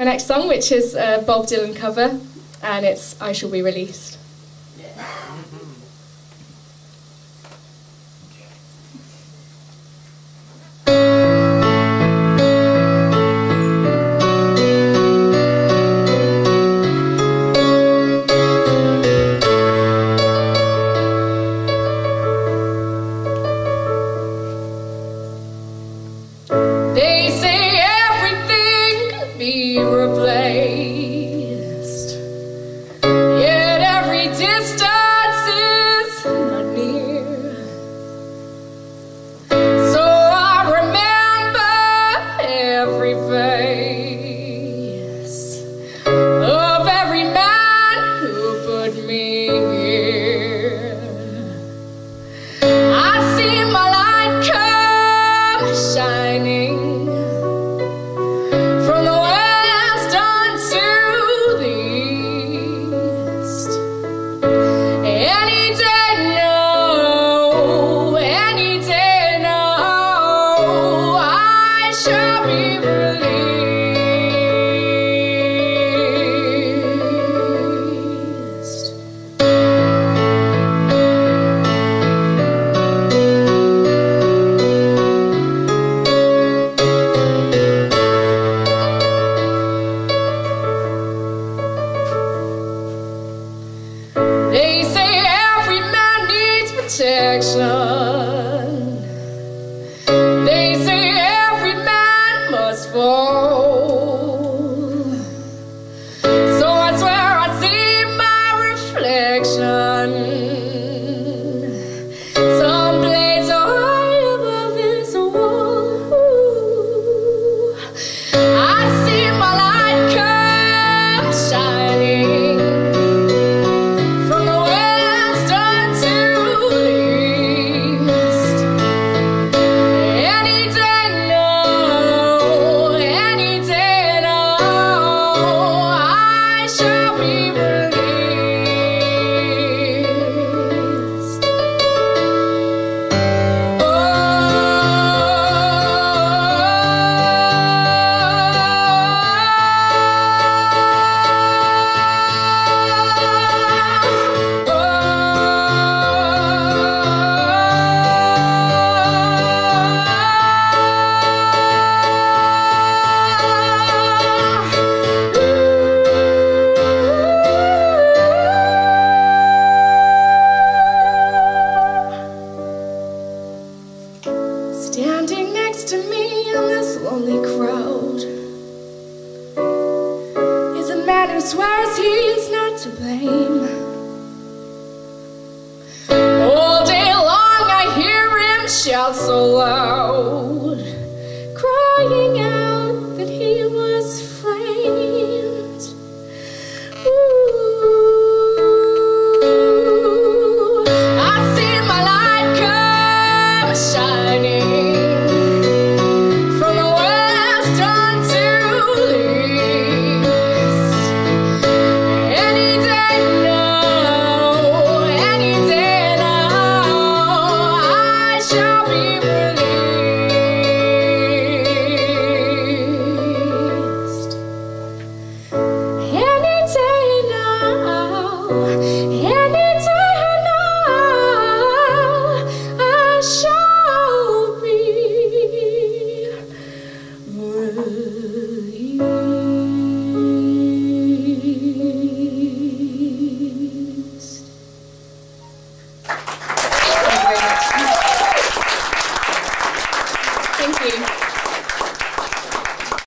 My next song, which is a Bob Dylan cover, and it's I Shall Be Released. sorry, Oh. Standing next to me in this lonely crowd. Is a man who swears he's not to blame. you.